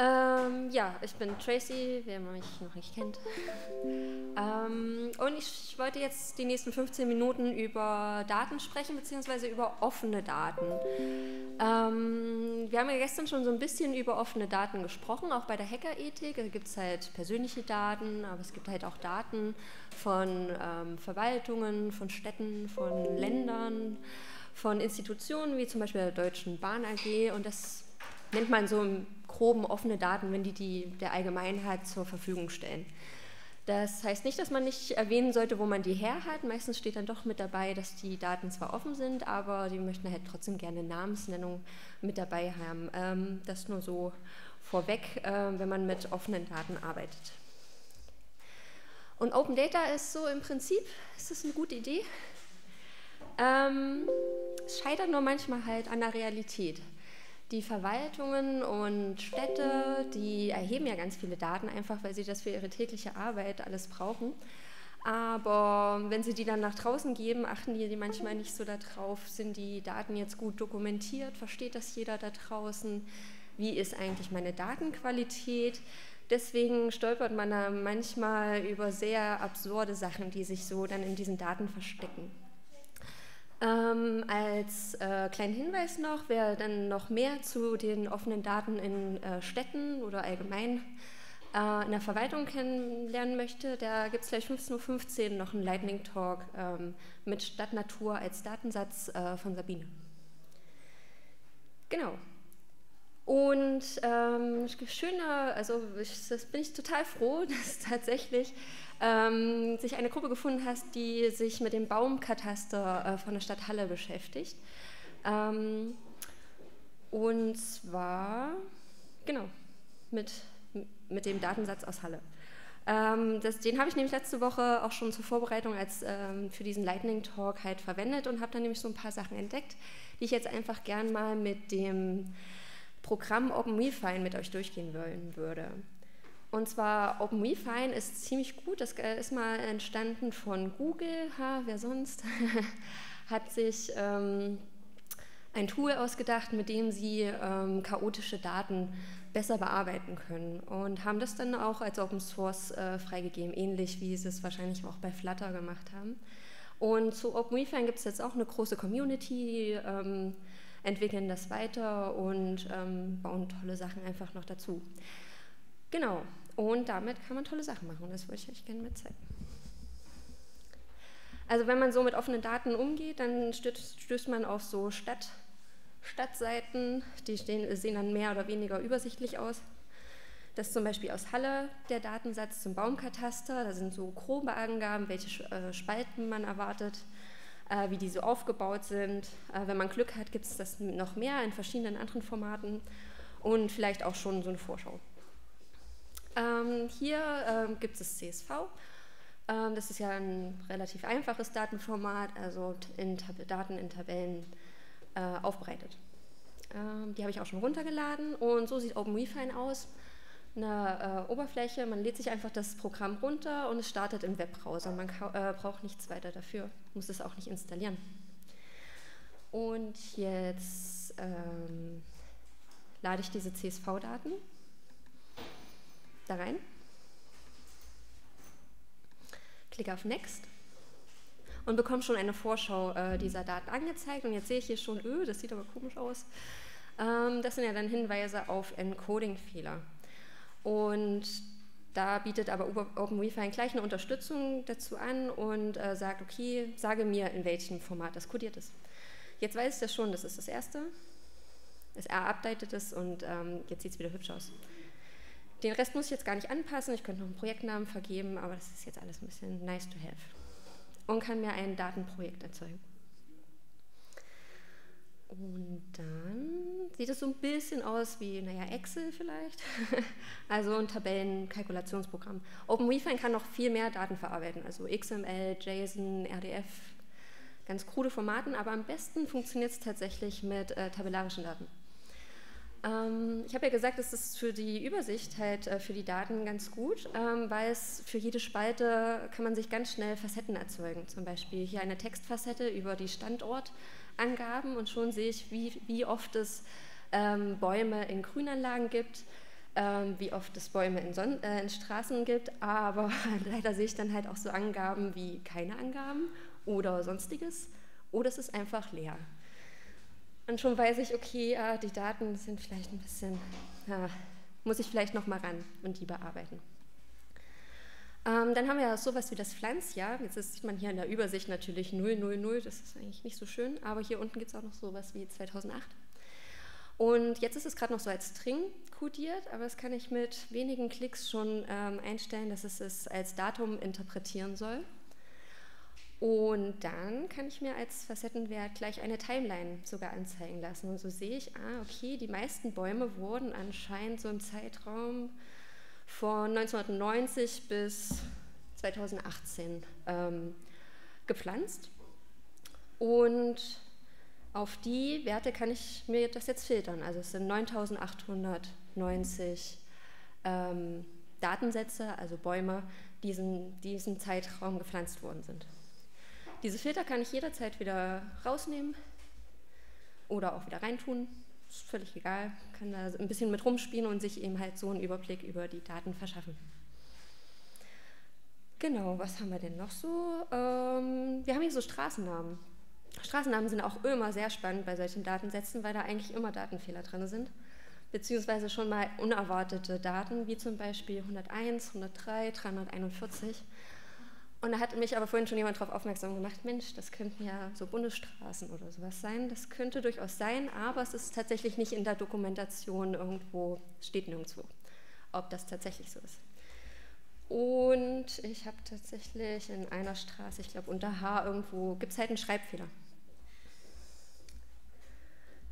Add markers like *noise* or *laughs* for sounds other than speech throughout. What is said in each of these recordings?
Ähm, ja, ich bin Tracy, wer mich noch nicht kennt. Ähm, und ich wollte jetzt die nächsten 15 Minuten über Daten sprechen, beziehungsweise über offene Daten. Ähm, wir haben ja gestern schon so ein bisschen über offene Daten gesprochen, auch bei der Hackerethik. Da gibt es halt persönliche Daten, aber es gibt halt auch Daten von ähm, Verwaltungen, von Städten, von Ländern, von Institutionen wie zum Beispiel der Deutschen Bahn AG. Und das nennt man so im groben offene Daten, wenn die, die der Allgemeinheit zur Verfügung stellen. Das heißt nicht, dass man nicht erwähnen sollte, wo man die her hat. Meistens steht dann doch mit dabei, dass die Daten zwar offen sind, aber die möchten halt trotzdem gerne Namensnennung mit dabei haben. Ähm, das nur so vorweg, äh, wenn man mit offenen Daten arbeitet. Und Open Data ist so im Prinzip, ist das eine gute Idee? Ähm, es scheitert nur manchmal halt an der Realität. Die Verwaltungen und Städte, die erheben ja ganz viele Daten, einfach weil sie das für ihre tägliche Arbeit alles brauchen. Aber wenn sie die dann nach draußen geben, achten die manchmal nicht so darauf, sind die Daten jetzt gut dokumentiert, versteht das jeder da draußen, wie ist eigentlich meine Datenqualität. Deswegen stolpert man da manchmal über sehr absurde Sachen, die sich so dann in diesen Daten verstecken. Ähm, als äh, kleinen Hinweis noch, wer dann noch mehr zu den offenen Daten in äh, Städten oder allgemein äh, in der Verwaltung kennenlernen möchte, da gibt es gleich 15.15 Uhr noch einen Lightning Talk ähm, mit Stadtnatur als Datensatz äh, von Sabine. Genau. Und ähm, schöner, also ich, das bin ich total froh, *laughs* dass tatsächlich ähm, sich eine Gruppe gefunden hast, die sich mit dem Baumkataster äh, von der Stadt Halle beschäftigt. Ähm, und zwar, genau, mit, mit dem Datensatz aus Halle. Ähm, das, den habe ich nämlich letzte Woche auch schon zur Vorbereitung als, ähm, für diesen Lightning Talk halt verwendet und habe dann nämlich so ein paar Sachen entdeckt, die ich jetzt einfach gern mal mit dem Programm OpenWeFine mit euch durchgehen wollen würde. Und zwar OpenWeFine ist ziemlich gut. Das äh, ist mal entstanden von Google. Ha, wer sonst? *laughs* Hat sich ähm, ein Tool ausgedacht, mit dem sie ähm, chaotische Daten besser bearbeiten können und haben das dann auch als Open Source äh, freigegeben, ähnlich wie sie es wahrscheinlich auch bei Flutter gemacht haben. Und zu OpenWeFine gibt es jetzt auch eine große Community, die ähm, entwickeln das weiter und ähm, bauen tolle Sachen einfach noch dazu. Genau, und damit kann man tolle Sachen machen das würde ich euch gerne mal zeigen. Also wenn man so mit offenen Daten umgeht, dann stößt, stößt man auf so Stadt, Stadtseiten, die stehen, sehen dann mehr oder weniger übersichtlich aus. Das ist zum Beispiel aus Halle der Datensatz zum Baumkataster. Da sind so grobe Angaben, welche äh, Spalten man erwartet, äh, wie die so aufgebaut sind. Äh, wenn man Glück hat, gibt es das noch mehr in verschiedenen anderen Formaten und vielleicht auch schon so eine Vorschau. Ähm, hier ähm, gibt es CSV. Ähm, das ist ja ein relativ einfaches Datenformat, also in Daten in Tabellen äh, aufbereitet. Ähm, die habe ich auch schon runtergeladen und so sieht OpenWeFine aus. Eine äh, Oberfläche, man lädt sich einfach das Programm runter und es startet im Webbrowser. Man äh, braucht nichts weiter dafür, muss es auch nicht installieren. Und jetzt ähm, lade ich diese CSV-Daten da rein. Klicke auf Next und bekomme schon eine Vorschau äh, dieser Daten angezeigt. Und jetzt sehe ich hier schon, öh, das sieht aber komisch aus. Ähm, das sind ja dann Hinweise auf Encoding-Fehler. Und da bietet aber OpenWeFine gleich eine Unterstützung dazu an und äh, sagt, okay, sage mir, in welchem Format das kodiert ist. Jetzt weiß ich das schon, das ist das erste. Es updatet es und ähm, jetzt sieht es wieder hübsch aus. Den Rest muss ich jetzt gar nicht anpassen, ich könnte noch einen Projektnamen vergeben, aber das ist jetzt alles ein bisschen nice to have. Und kann mir ein Datenprojekt erzeugen. Und dann sieht es so ein bisschen aus wie, naja, Excel vielleicht. *laughs* also ein Tabellenkalkulationsprogramm. OpenWeFine kann noch viel mehr Daten verarbeiten, also XML, JSON, RDF, ganz krude Formaten, aber am besten funktioniert es tatsächlich mit äh, tabellarischen Daten. Ähm, ich habe ja gesagt, es ist für die Übersicht halt äh, für die Daten ganz gut, ähm, weil es für jede Spalte kann man sich ganz schnell Facetten erzeugen. Zum Beispiel hier eine Textfacette über die Standortangaben und schon sehe ich, wie, wie oft es ähm, Bäume in Grünanlagen gibt. ähm, wie oft es Bäume in, Son äh, in Straßen gibt, aber *laughs* leider sehe ich dann halt auch so Angaben wie keine Angaben oder sonstiges oder es ist einfach leer. Und schon weiß ich, okay, äh, die Daten sind vielleicht ein bisschen, ja, muss ich vielleicht noch mal ran und die bearbeiten. Ähm, dann haben wir ja sowas wie das Pflanzjahr. Jetzt sieht man hier in der Übersicht natürlich 000, das ist eigentlich nicht so schön, aber hier unten gibt es auch noch sowas wie 2008. Und jetzt ist es gerade noch so als String kodiert, aber das kann ich mit wenigen Klicks schon ähm, einstellen, dass es es als Datum interpretieren soll. Und dann kann ich mir als Facettenwert gleich eine Timeline sogar anzeigen lassen. Und so sehe ich, ah, okay, die meisten Bäume wurden anscheinend so im Zeitraum von 1990 bis 2018 ähm, gepflanzt. Und auf die Werte kann ich mir das jetzt filtern. Also es sind 9890 ähm, Datensätze, also Bäume, die in diesem Zeitraum gepflanzt worden sind. Diese Filter kann ich jederzeit wieder rausnehmen oder auch wieder reintun. Ist völlig egal, kann da ein bisschen mit rumspielen und sich eben halt so einen Überblick über die Daten verschaffen. Genau, was haben wir denn noch so? Ähm, wir haben hier so Straßennamen. Straßennamen sind auch immer sehr spannend bei solchen Datensätzen, weil da eigentlich immer Datenfehler drin sind, beziehungsweise schon mal unerwartete Daten, wie zum Beispiel 101, 103, 341. Und da hat mich aber vorhin schon jemand darauf aufmerksam gemacht, Mensch, das könnten ja so Bundesstraßen oder sowas sein. Das könnte durchaus sein, aber es ist tatsächlich nicht in der Dokumentation irgendwo, steht nirgendwo, ob das tatsächlich so ist. Und ich habe tatsächlich in einer Straße, ich glaube unter H irgendwo, gibt es halt einen Schreibfehler.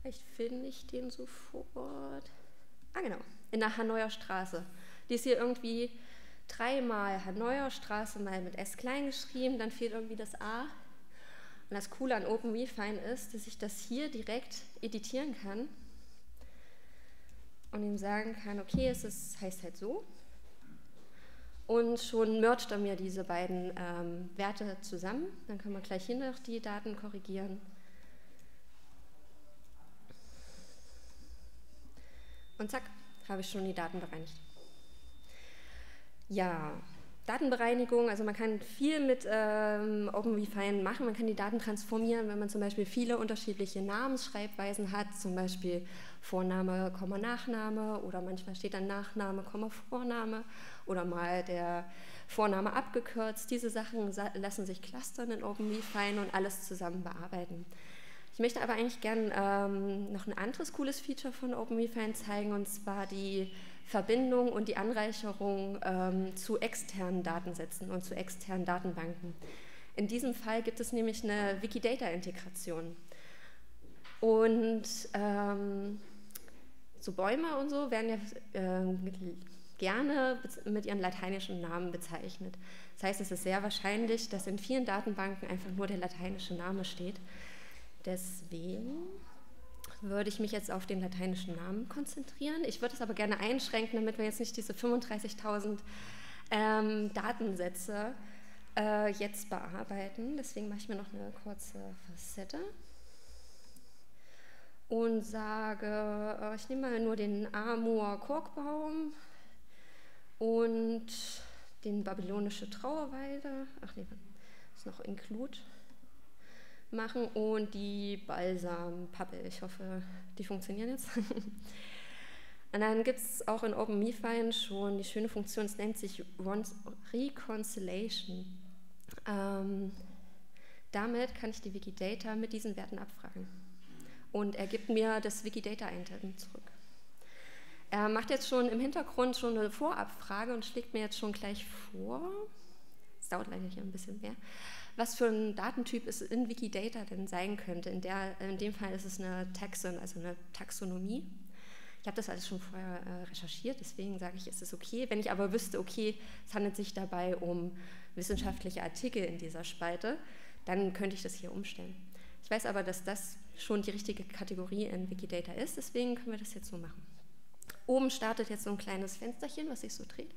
Vielleicht finde ich den sofort. Ah genau, in der Hanoier Straße. Die ist hier irgendwie dreimal Hanoier Straße mal mit S klein geschrieben, dann fehlt irgendwie das A. Und das Coole an OpenRefine ist, dass ich das hier direkt editieren kann und ihm sagen kann, okay, es ist, heißt halt so. Und schon mercht er mir diese beiden ähm, Werte zusammen. Dann können wir gleich hier noch die Daten korrigieren. Und zack, habe ich schon die Daten bereinigt. Ja, Datenbereinigung, also man kann viel mit ähm, OpenVFine machen, man kann die Daten transformieren, wenn man zum Beispiel viele unterschiedliche Namensschreibweisen hat, zum Beispiel Vorname, Nachname oder manchmal steht dann Nachname, Vorname oder mal der Vorname abgekürzt. Diese Sachen lassen sich clustern in OpenVFine und alles zusammen bearbeiten. Ich möchte aber eigentlich gern ähm, noch ein anderes cooles Feature von OpenVFine zeigen und zwar die Verbindung und die Anreicherung ähm, zu externen Datensätzen und zu externen Datenbanken. In diesem Fall gibt es nämlich eine Wikidata-Integration. Und ähm, so Bäume und so werden ja äh, gerne mit ihren lateinischen Namen bezeichnet. Das heißt, es ist sehr wahrscheinlich, dass in vielen Datenbanken einfach nur der lateinische Name steht. Deswegen würde ich mich jetzt auf den lateinischen Namen konzentrieren. Ich würde es aber gerne einschränken, damit wir jetzt nicht diese 35.000 ähm, Datensätze äh, jetzt bearbeiten. Deswegen mache ich mir noch eine kurze Facette und sage, äh, ich nehme mal nur den Amur Korkbaum und den babylonische Trauerweide. Ach nee, ist noch Include machen und die Balsampappe. Ich hoffe, die funktionieren jetzt. *laughs* Und dann gibt es auch in OpenMeFine schon die schöne Funktion, es nennt sich Reconciliation. Ähm, damit kann ich die Wikidata mit diesen Werten abfragen. Und er gibt mir das Wikidata-Eintippen zurück. Er macht jetzt schon im Hintergrund schon eine Vorabfrage und schlägt mir jetzt schon gleich vor. Es dauert leider hier ein bisschen mehr was für ein Datentyp es in Wikidata denn sein könnte. In, der, in dem Fall ist es eine Taxon, also eine Taxonomie. Ich habe das alles schon vorher äh, recherchiert, deswegen sage ich, es ist okay. Wenn ich aber wüsste, okay, es handelt sich dabei um wissenschaftliche Artikel in dieser Spalte, dann könnte ich das hier umstellen. Ich weiß aber, dass das schon die richtige Kategorie in Wikidata ist, deswegen können wir das jetzt so machen. Oben startet jetzt so ein kleines Fensterchen, was sich so dreht.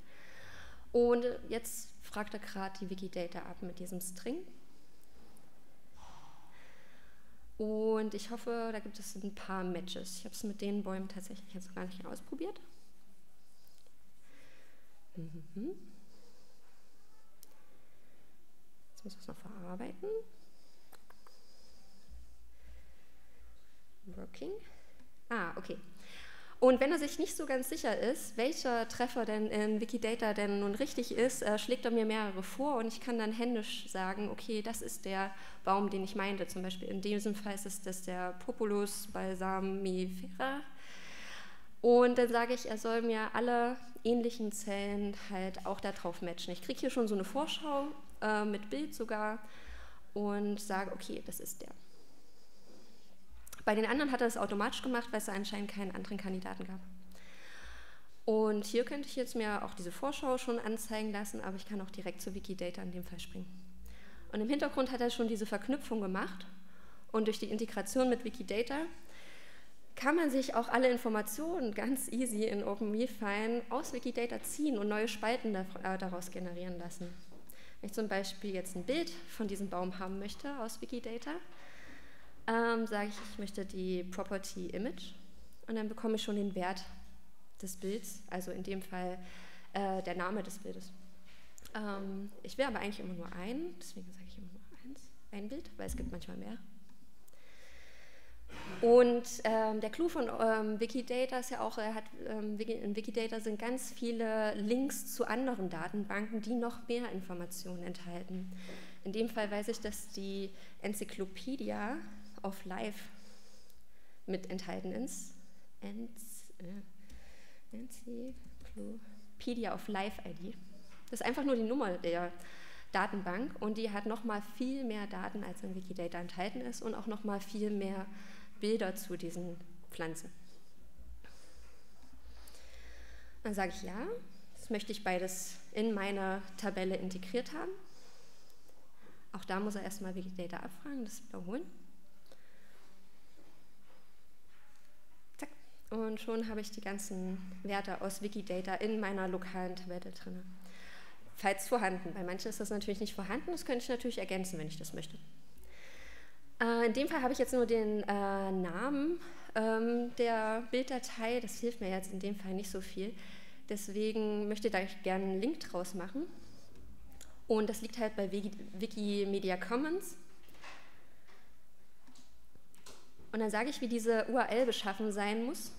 Und jetzt fragt er gerade die Wikidata ab mit diesem String. Und ich hoffe, da gibt es ein paar Matches. Ich habe es mit den Bäumen tatsächlich jetzt gar nicht ausprobiert. Mhm. Jetzt muss ich es noch verarbeiten. Working. Ah, okay. Und wenn er sich nicht so ganz sicher ist, welcher Treffer denn in Wikidata denn nun richtig ist, äh, schlägt er mir mehrere vor und ich kann dann händisch sagen, okay, das ist der Baum, den ich meinte. Zum Beispiel in diesem Fall ist das der Populus balsamifera. Und dann sage ich, er soll mir alle ähnlichen Zellen halt auch da drauf matchen. Ich kriege hier schon so eine Vorschau äh, mit Bild sogar und sage, okay, das ist der. Bei den anderen hat er es automatisch gemacht, weil es anscheinend keinen anderen Kandidaten gab. Und hier könnte ich jetzt mir auch diese Vorschau schon anzeigen lassen, aber ich kann auch direkt zu Wikidata in dem Fall springen. Und im Hintergrund hat er schon diese Verknüpfung gemacht und durch die Integration mit Wikidata kann man sich auch alle Informationen ganz easy in OpenRefine aus Wikidata ziehen und neue Spalten äh, daraus generieren lassen. Wenn ich zum Beispiel jetzt ein Bild von diesem Baum haben möchte aus Wikidata, ähm, sage ich, ich möchte die Property Image und dann bekomme ich schon den Wert des Bilds, also in dem Fall äh, der Name des Bildes. Ähm, ich will aber eigentlich immer nur ein, deswegen sage ich immer nur eins, ein Bild, weil es gibt manchmal mehr. Und ähm, der Clou von ähm, Wikidata ist ja auch, er hat, ähm, in Wikidata sind ganz viele Links zu anderen Datenbanken, die noch mehr Informationen enthalten. In dem Fall weiß ich, dass die Enzyklopädie of Life mit enthalten ist. Enzyklopädie of Life ID. Das ist einfach nur die Nummer der Datenbank und die hat nochmal viel mehr Daten, als in Wikidata enthalten ist und auch nochmal viel mehr Bilder zu diesen Pflanzen. Dann sage ich ja, das möchte ich beides in meiner Tabelle integriert haben. Auch da muss er erstmal Wikidata abfragen, das wiederholen. Zack. Und schon habe ich die ganzen Werte aus Wikidata in meiner lokalen Tabelle drin. Falls vorhanden. Bei manchen ist das natürlich nicht vorhanden, das könnte ich natürlich ergänzen, wenn ich das möchte. Äh, in dem Fall habe ich jetzt nur den äh, Namen ähm, der Bilddatei. Das hilft mir jetzt in dem Fall nicht so viel. Deswegen möchte ich da gerne einen Link draus machen. Und das liegt halt bei Wikimedia Commons. Und dann sage ich, wie diese URL beschaffen sein muss.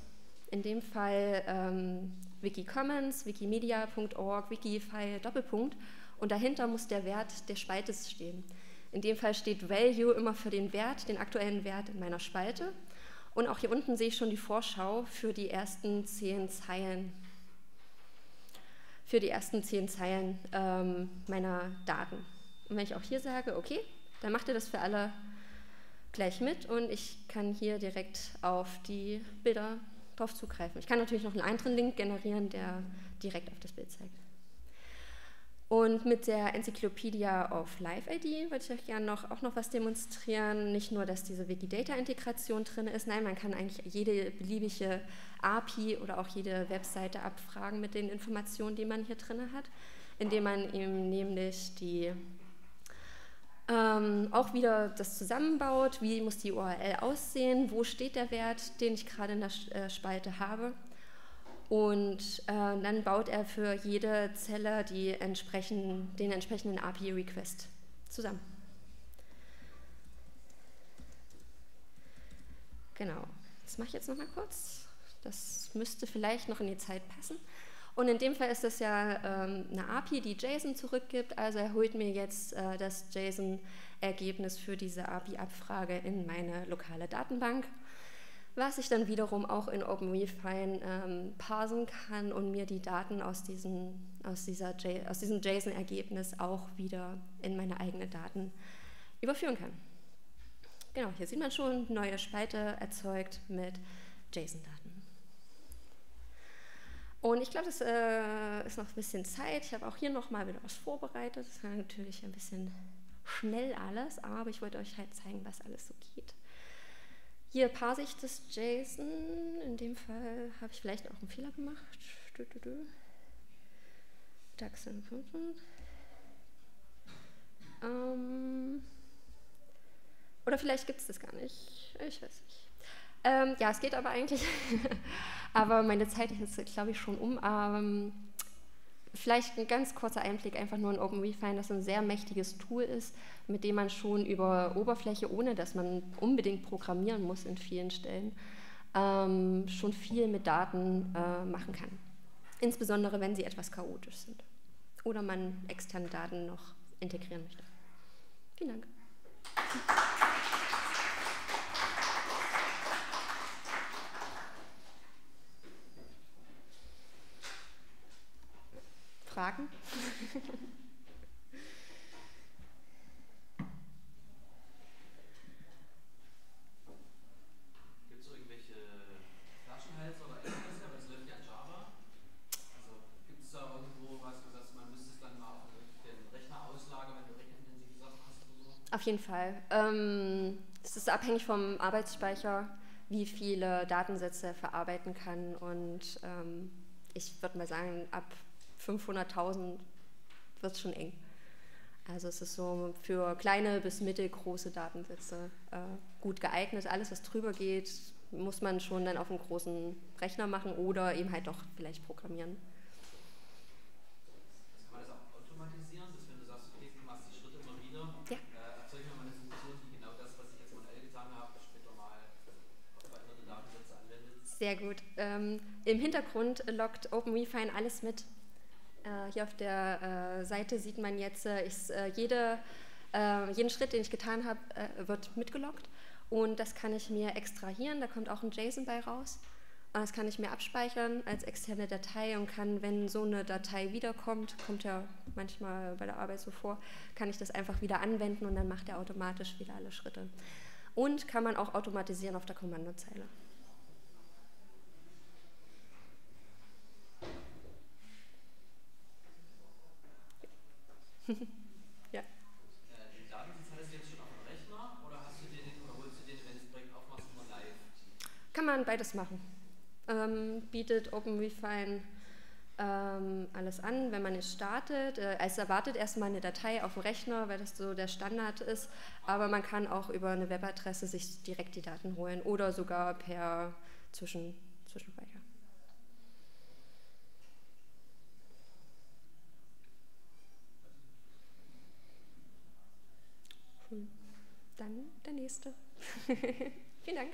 In dem Fall ähm, Wikicommons, wikimedia.org, Wikifile, Doppelpunkt. Und dahinter muss der Wert der Spalte stehen. In dem Fall steht Value immer für den Wert, den aktuellen Wert in meiner Spalte. Und auch hier unten sehe ich schon die Vorschau für die ersten zehn Zeilen, für die ersten zehn Zeilen ähm, meiner Daten. Und wenn ich auch hier sage, okay, dann macht ihr das für alle gleich mit und ich kann hier direkt auf die Bilder drauf zugreifen. Ich kann natürlich noch einen anderen Link generieren, der direkt auf das Bild zeigt. Und mit der Enzyklopädie of Life ID würde ich euch gerne noch, auch noch was demonstrieren. Nicht nur, dass diese Wikidata-Integration drin ist, nein, man kann eigentlich jede beliebige API oder auch jede Webseite abfragen mit den Informationen, die man hier drin hat, indem man ihm nämlich die ähm, auch wieder das zusammenbaut, wie muss die URL aussehen, wo steht der Wert, den ich gerade in der äh, Spalte habe und äh, dann baut er für jede Zelle die entsprechend, den entsprechenden API-Request zusammen. Genau, das mache ich jetzt nochmal kurz. Das müsste vielleicht noch in die Zeit passen. Und in dem Fall ist das ja ähm, eine API, die JSON zurückgibt. Also er holt mir jetzt äh, das JSON-Ergebnis für diese API-Abfrage in meine lokale Datenbank was ich dann wiederum auch in OpenRefine ähm, parsen kann und mir die Daten aus diesem, aus aus diesem JSON-Ergebnis auch wieder in meine eigenen Daten überführen kann. Genau, hier sieht man schon, neue Spalte erzeugt mit JSON-Daten. Und ich glaube, das äh, ist noch ein bisschen Zeit. Ich habe auch hier nochmal wieder was vorbereitet. Das ist natürlich ein bisschen schnell alles, aber ich wollte euch halt zeigen, was alles so geht. Hier parse ich das JSON. In dem Fall habe ich vielleicht auch einen Fehler gemacht. DAX ähm, Oder vielleicht gibt es das gar nicht. Ich weiß nicht. Ähm, ja, es geht aber eigentlich. Aber meine Zeit ist jetzt, glaube ich, schon um. Ähm, Vielleicht ein ganz kurzer Einblick einfach nur in OpenRefine, das ein sehr mächtiges Tool ist, mit dem man schon über Oberfläche, ohne dass man unbedingt programmieren muss in vielen Stellen, ähm, schon viel mit Daten äh, machen kann. Insbesondere wenn sie etwas chaotisch sind oder man externe Daten noch integrieren möchte. Vielen Dank. Fragen? Gibt es irgendwelche Flaschenhälse oder Engpässe? Aber es läuft ja in Java. Also gibt es da irgendwo was, du sagst, man müsste es dann mal auf den Rechner auslagern, wenn du rechenintensive Sachen hast oder so? Auf jeden Fall. Ähm, es ist abhängig vom Arbeitsspeicher, wie viele Datensätze er verarbeiten kann. Und ähm, ich würde mal sagen, ab 500.000 wird es schon eng. Also es ist so für kleine bis mittelgroße Datensätze äh, gut geeignet. Alles, was drüber geht, muss man schon dann auf einem großen Rechner machen oder eben halt doch vielleicht programmieren. Das kann man das auch automatisieren, dass wenn du sagst, okay, du machst die Schritte immer wieder, ja. äh, erzeugt mir mal eine Funktion, die genau das, was ich jetzt manuell getan habe, später mal auf veränderte Datensätze anwendet. Sehr gut. Ähm, Im Hintergrund lockt OpenRefine alles mit. Äh, hier auf der äh, Seite sieht man jetzt, äh, ich, jede, jeden Schritt, den ich getan habe, wird mitgeloggt. Und das kann ich mir extrahieren, da kommt auch ein JSON bei raus. Das kann ich mir abspeichern als externe Datei und kann, wenn so eine Datei wiederkommt, kommt ja manchmal bei der Arbeit so vor, kann ich das einfach wieder anwenden und dann macht er automatisch wieder alle Schritte. Und kann man auch automatisieren auf der Kommandozeile. Ja. Äh, den Datensatz hattest du jetzt schon auf dem Rechner oder hast du den oder holst du den, wenn du das Projekt aufmachst, immer live? Kann man beides machen. Ähm, bietet OpenRefine ähm, alles an, wenn man es startet. Äh, es erwartet erstmal eine Datei auf dem Rechner, weil das so der Standard ist. Aber man kann auch über eine Webadresse sich direkt die Daten holen oder sogar per Zwischen Zwischenspeicher. Dann der nächste. *laughs* Vielen Dank.